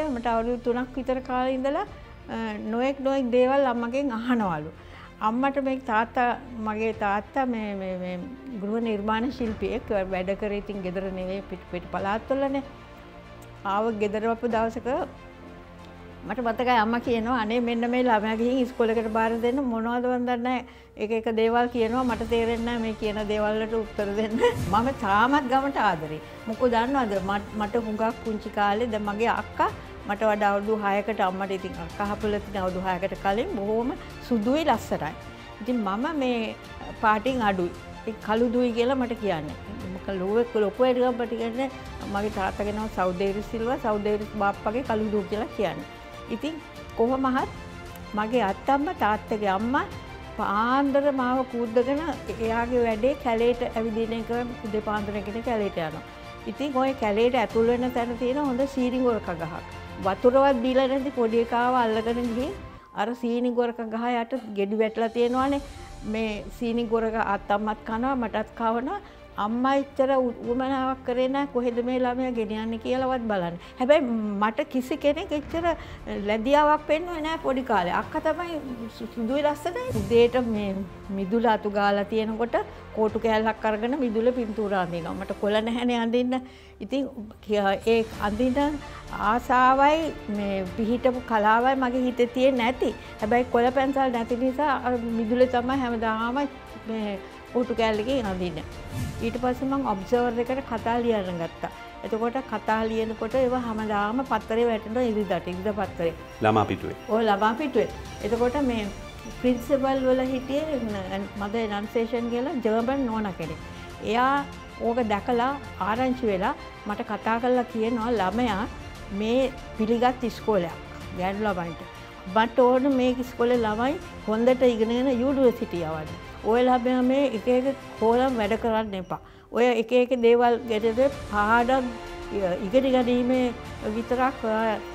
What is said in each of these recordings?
කාලේ මට අවුරුදු තුනක් විතර කාලේ ඉඳලා නොයෙක් නොයෙක් දේවල් අම්මගෙන් අහනවලු. අම්මට මේ තාත්තා මගේ තාත්තා මේ ගෘහ නිර්මාණ ශිල්පියෙක් වැඩ කර ඉතින් ගෙදර නෙවේ පිට පිට පලාත්වලනේ ආව ගෙදරවපු දවසක මට මතකයි අම්ම කියනවා අනේ මෙන්න මේ ළමයා ගිහින් ඉස්කෝලේකට බාර දෙන්න මොනවද වන්දන්නේ එක එක දේවල් කියනවා මට තේරෙන්නේ මේ කියන දේවල් වලට උත්තර දෙන්න මම තාමත් ගමට ආදරේ මොකද දන්නවද මට හුඟක් පුංචි කාලේ දැන් මගේ අක්කා මට වඩා අවුරුදු 6කට අම්මට ඉතින් අක්කා හපලා තියෙන අවුරුදු 6කට කලින් බොහොම සුදුයි ලස්සනයි. ඉතින් මම මේ පාටින් අඩුයි. ඒ කළු දුයි කියලා මට කියන්නේ. මොක ලෝක ලොකු වැඩිකම්පට කියන්නේ මගේ තාත්තගෙනව සෞදේවි සිල්වා සෞදේවි බාප්පගේ කළු දූ කියලා කියන්නේ. ඉතින් කොහොමහත් මගේ අත්තම්ම තාත්තගේ අම්මා පාන්දර මාව කූද්දගෙන එයාගේ වැඩේ කැලේට ඇවිදින එක උදේ පාන්දරගෙන කැලේට යනවා. ඉතින් ඔය කැලේට ඇතුල් වෙන තැන තියෙන හොඳ සීනි ගොරක ගහක්. වතුරවත් දීලා නැති පොඩි එකාව අල්ලගෙන ගිහින් අර සීනි ගොරක ගහ යට ගෙඩි වැටලා තියෙනවානේ මේ සීනි ගොරක අත්තම්මත් කනවා මටත් කවනවා අම්මා එච්චර උවමනාවක් කරේ නැහැ කොහෙද මේ ළමයා ගෙනියන්නේ කියලාවත් බලන්න. හැබැයි මට කිසි කෙනෙක් එච්චර ලැබියාවක් පෙන්වන්නේ නැහැ පොඩි කාලේ. අක්කා තමයි සුදුයි ලස්සනයි. උදේට මේ මිදුල අතු ගාලා තියෙනකොට කෝටු කෑල්ලක් අරගෙන මිදුල පින්තූර අඳිනවා. මට කොළ නැහැනේ අඳින්න. ඉතින් ඒ අඳින ආසාවයි මේ පිහිටපු කලාවයි මගේ හිතේ තියෙන්නේ නැති. හැබැයි කොළ පැන්සල් නැති නිසා මිදුලේ තමයි හැමදාම මේ කෝටු කෑල්ලකින් අඳින්න. ඊට පස්සේ මම ඔබ්සර්වර් එකට කතා ලියන්න ගත්තා. එතකොට කතා ලියනකොට ඒව හැමදාම පත්තරේ වැටෙනවා ඉරිදට ඉරිද පත්තරේ. ළමා පිටුවේ. ඔය ළමා පිටුවේ. එතකොට මේ ප්‍රින්සිපල් වල හිටියේ මද එනන්සේෂන් කියලා ජර්මන් නෝන කෙනෙක්. එයා ඕක දැකලා ආරංචි වෙලා මට කතා කරලා කියනවා ළමයා මේ පිළිගත් ඉස්කෝලයක් ගෑනු ළමයින්ට. බට ඕන මේ ඉස්කොල ළමයි හොඳට ඉගෙනගෙන යුනිවර්සිටිය යවන්න. ඔය ළමයා මේ එක එක කෝලම් වැඩ කරන්න එපා. ඔය එක එක දේවල් ගැටට පාඩම් ඉගෙන ගැනීමේ විතරක්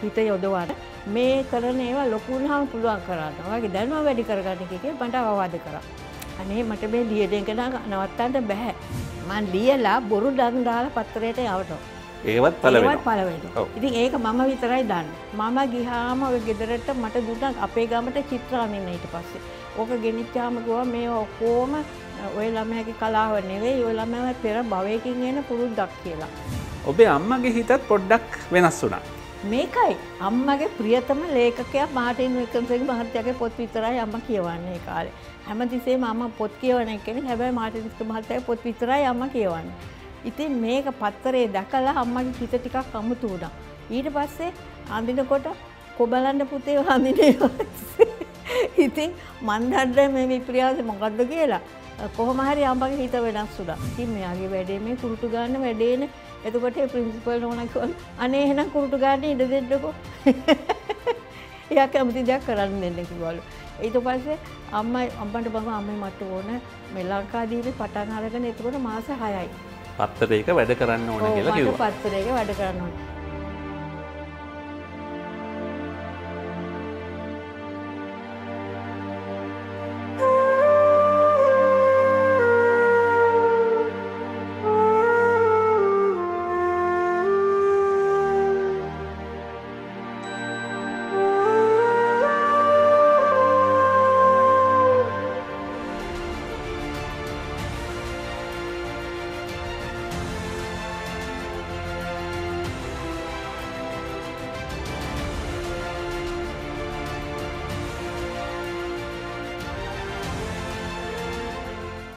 හිත යොදවන්න මේ කරන ඒවා ලොකුුණහම පුළුවන් කරන්න වගේ දැනුව වැඩි කරගන්න එක මට අවවාද කර. අනේ මට මේ ලියදෙන්කෙන නවත්තන්ට බැහැ. මන් ලියලා බොරු ඩන් දාල පත්තරයට යවටෝ. ඒවත් පලවත් පලවට ඉතින් ඒක මම විතරයි දන්න. මම ගිහාම ඔය ගෙදරට මට දුන්නක් අපේ ගමට චිත්‍රාමින්න ඊට පස්සේ. ඕක ගෙනිච්චාමකුව මේ ඔක්කෝම ඔය ළමයකි කලාව නෙවේ ඔය ළමව පෙර භවයකින් එන පුරුද්දක් කියලා. ඔබේ අම්මගේ හිතත් පොඩ්ඩක් වෙනස් වුනා. මේකයි. අම්මගේ ප්‍රියතම ලේකකයක් මාටින් විකන්සගේ මහත්තයගේ පොත් විතරයි අම්ම කියවන්නේ කාලේ. හැමතිසේ මම පොත් කියවන එකෙන හැබැයි මාටිනිස්ක මහත්තය පොත් විතරයි අම්ම කියවන්න. ඉතින් මේක පත්තරේ දැකලා අම්මගේ හිත ටිකක් අමුතු වුණා. ඊට පස්සේ අඳිනකොට කොබලන්න පුතේ හඳිනේ. ඉතින් මන්දන්ඩ මේ විප්‍රියාස මොකක්ද කියලා? කොහොමහරි අම්බගේ හිත වෙනස් සුඩා ඉතින් මෙයාගේ වැඩේ මේ කුරුටු ගන්න වැඩේන. එතකොට ප්‍රින්සිපල් නොනකවල් අනේ එහෙනම් කුරුටු ගන්න ඉඩ දෙන්නකෝ. එයා කැමති දෙයක් කරන්න දෙන්න කිවලු ඊට පස්සේ අම්මයි අම්බට බම අම්මයි මට ඕන මේ ලංකාදීපි පටන් අරගෙන එතකොට මාස හයයි. පත්තරේක වැඩ කරන්න ඕන කියලා කිව්වා. පත්තරේක වැඩ කරන්න ඕන